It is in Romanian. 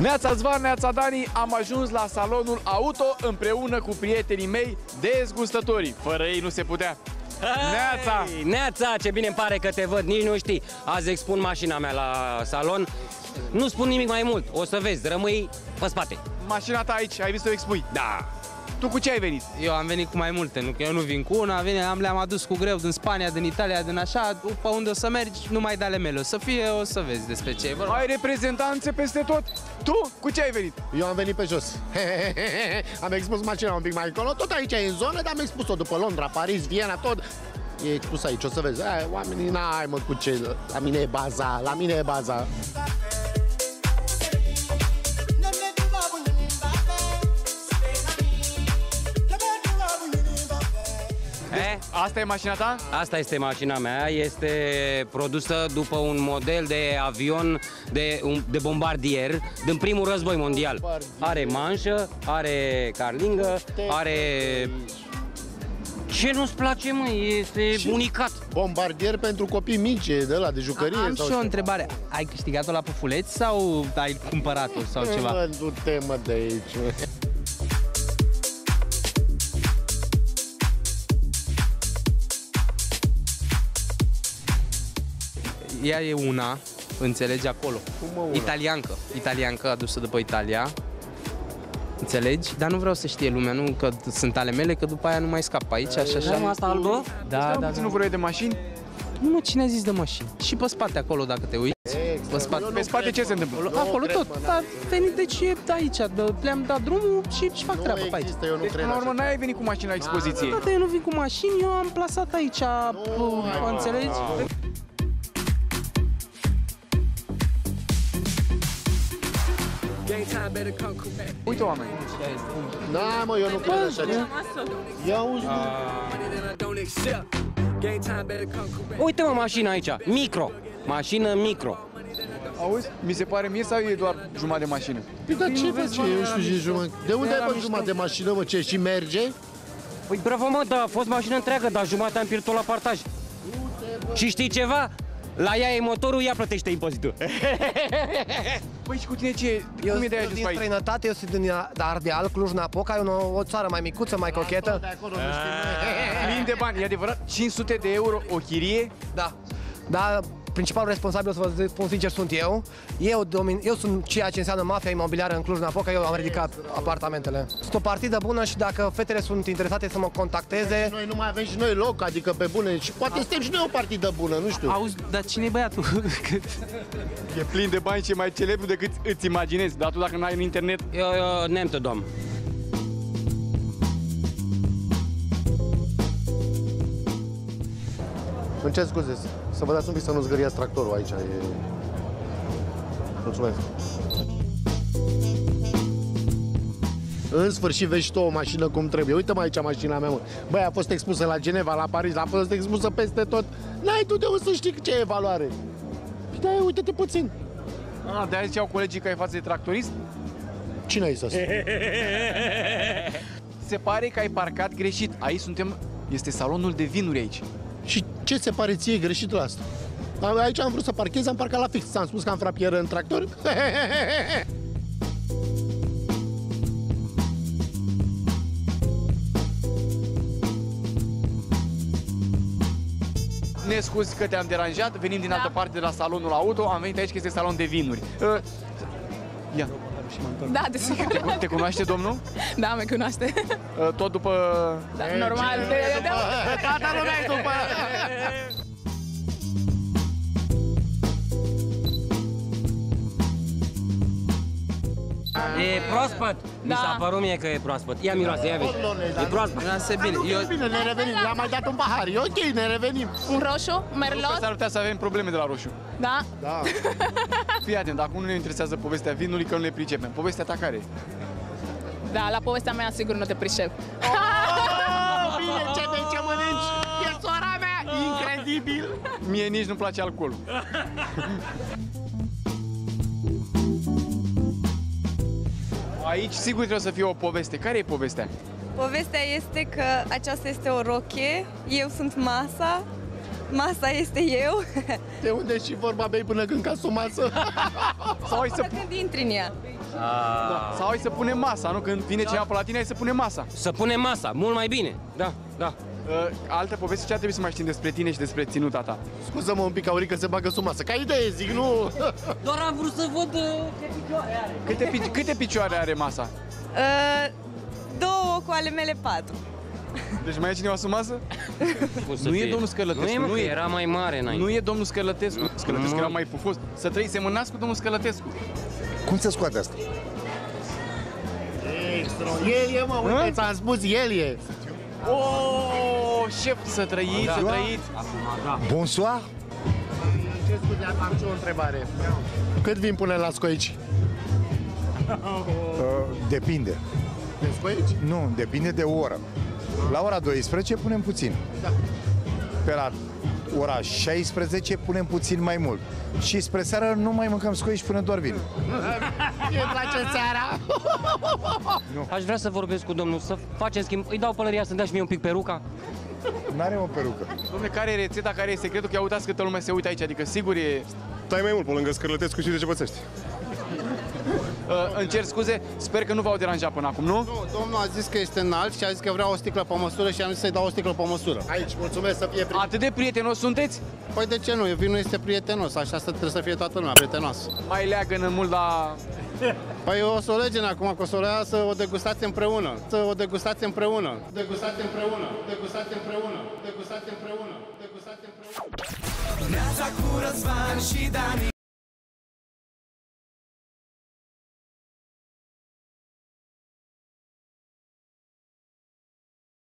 Neața Zvan, Neața Dani, am ajuns la salonul auto împreună cu prietenii mei dezgustătorii. Fără ei nu se putea. Neața! Hey, Neața, ce bine îmi pare că te văd, nici nu știi. Azi expun mașina mea la salon. Nu spun nimic mai mult, o să vezi, rămâi pe spate. Mașina ta aici, ai văzut să o expui. Da. Tu cu ce ai venit? Eu am venit cu mai multe, nu că eu nu vin cu una, vine, am, le-am adus cu greu din Spania, din Italia, din așa, pe unde o să mergi, nu mai da ale mele, o să fie, o să vezi despre ce e vorba. Ai reprezentanțe peste tot. Tu cu ce ai venit? Eu am venit pe jos. am expus mașina un pic mai încolo, tot aici e în zonă, dar am expus-o după Londra, Paris, Viena, tot. E expus aici, o să vezi. Ai, oamenii, n-ai mă cu ce, la mine e baza, la mine e baza. E? Asta e mașina ta? Asta este mașina mea, este produsă după un model de avion de, un, de bombardier din primul război mondial. Are manșă, are carlingă, are... Ce nu-ți place, mă? Este unicat. Bombardier pentru copii mici, e de la de jucărie Am sau și o ce? întrebare, ai câștigat-o la Pufuleți sau ai cumpărat-o sau ceva? Mă, du-te mă de aici. Ea e una, înțelegi acolo. Cum mă, una? Italiancă, italiancă adusă după Italia. Înțelegi? Dar nu vreau să știe lumea, nu că sunt ale mele, că după aia nu mai scap aici, așa, așa. Am asta albă? Da, Stai un da, puțin, da. nu vorbeai de mașini? Nu, mă, cine a zis de mașini? Și pe spate acolo, dacă te uiți. Pe spate. Pe spate ce se întâmplă? Acolo, acolo cred, tot. mă, Da, venit deci e aici, de- le-am dat drumul și își fac treaba pe Nu aici. există, eu nu Deci, cred până la urmă, așa. n-ai venit cu mașina la expoziție. Da, dar eu nu vin cu mașini, eu am plasat aici, Nu, p- înțelegi? Uite oameni. Da, mă, eu nu cred așa ceva. Ia uzi, Uite mă mașina aici, micro. Mașină micro. Auzi? Mi se pare mie sau e doar jumătate de mașină? Păi, dar ce faci? Eu știu ce jumătate. De unde ai Era bă mișto. jumătate de mașină, mă, ce, și merge? Păi bravo mă, da, a fost mașină întreagă, dar jumătate am pierdut la partaj. Și știi ceva? La ea e motorul, ea plătește impozitul. Păi și cu tine ce e? Eu Cum e de sunt ajuns din pe aici? străinătate, eu sunt din Ardeal, Cluj-Napoca, e o, o țară mai micuță, mai cochetă. De acolo, nu știu. Plin de bani, e adevărat? 500 de euro o chirie? Da. Da, principalul responsabil, o să vă spun sincer, sunt eu. Eu, domin, eu sunt ceea ce înseamnă mafia imobiliară în Cluj-Napoca, eu am ridicat apartamentele. Sunt o partidă bună și dacă fetele sunt interesate să mă contacteze, Noi nu mai avem și noi loc, adică pe bune. Și poate suntem și noi o partidă bună, nu știu. Auzi, dar cine e băiatul? Că- E plin de bani și e mai celebru decât îți imaginezi. Dar tu dacă n-ai în internet, Eu, eu nem te dom. Îmi cer scuze, să vă dați un pic să nu zgâriați tractorul aici. E... Mulțumesc. În sfârșit vezi și tu o mașină cum trebuie. Uite mai aici mașina mea, mă. Băi, a fost expusă la Geneva, la Paris, a fost expusă peste tot. N-ai tu de unde să știi ce e valoare. Păi da, uite-te puțin. a, de-aia ziceau colegii că ai față de tractorist, Cine ai zis asta? se pare că ai parcat greșit. Aici suntem, este salonul de vinuri aici. Și ce se pare ție greșit la asta? A- Aici am vrut să parchez, am parcat la fix. Ți-am spus că am frapieră în tractor? Ne scuzi că te-am deranjat, venim din altă parte de la salonul auto, am venit aici că este salon de vinuri. Uh, Ia, Da, desigur. te cunoaște domnul? Da, mă cunoaște. Uh, Tot după... Da, normal. De, de, Toată lumea e după... E proaspăt? Mi Da. s-a părut mie că e proaspăt. Ia miroase, ia vezi. E proaspăt. Lasă bine, eu... Bine, ne revenim. Le-am mai dat un pahar. E ok, ne revenim. un roșu, merlot. S-ar putea să avem probleme de la roșu. Da. Da. Fii atent, acum nu ne interesează povestea vinului, că nu le pricepem. Povestea ta care e? Da, la povestea mea sigur nu te pricep. Oh, bine, ce de ce mănânci? E sora mea! Incredibil! Mie nici nu-mi place alcoolul. Aici sigur trebuie să fie o poveste. Care e povestea? Povestea este că aceasta este o roche, eu sunt masa, masa este eu. De unde și vorba bei până când casă o masă? Sau hai să... Când intri în ea. Da. Sau hai să punem masa, nu? Când vine cineva pe la tine, hai să punem masa. Să punem masa, mult mai bine. Da, da. Uh, altă poveste, ce ar trebui să mai știm despre tine și despre ținuta ta? Scuză-mă un pic, Aurică se bagă sub masă. Ca idee, zic, nu... Doar am vrut să văd uh, ce picioare are. Câte, pi- câte picioare are masa? Uh, două cu ale mele patru. Deci mai e cineva sub masă? Cum să Nu e fie? domnul Scălătescu, Nu e, mă, nu că e. era mai mare înainte. Nu e domnul Scălătescu. Scălătescu Nu. era mai pufos. Să trăi, semănați cu domnul Scălătescu. Cum se scoate asta? Extra. El e, mă, uite, ți-am spus, el e. Oh, șef, să trăiți, să trăiți. Bonsoir? Ce scuze, am și o întrebare. Cât vin pune la scoici? Uh, depinde. De scoici? Nu, depinde de oră. La ora 12 punem puțin. Pe la ora 16 punem puțin mai mult. Și spre seară nu mai mâncăm scoici până doar vin. Mie îmi place seara. Aș vrea să vorbesc cu domnul, să facem schimb. Îi dau pălăria să-mi dea și mie un pic peruca. N-are o perucă. Dom'le, care e rețeta, care e secretul? Că ia uitați câtă lume se uită aici, adică sigur e... Tai mai mult pe lângă Scărlătescu și de ce pățești. Uh, îmi cer scuze, sper că nu v-au deranjat până acum, nu? Nu, domnul a zis că este înalt și a zis că vrea o sticlă pe măsură și am zis să-i dau o sticlă pe măsură. Aici, mulțumesc să fie primit. Atât de prietenos sunteți? Păi de ce nu? Vinul este prietenos, așa să trebuie să fie toată lumea prietenoasă. Mai leagă mult la... Păi o să o legem acum, că o să o lea să o degustați împreună. Să o degustați împreună. Degustați împreună. Degustați împreună. Degustați împreună. Degustați împreună. Neața cu Răzvan și Dani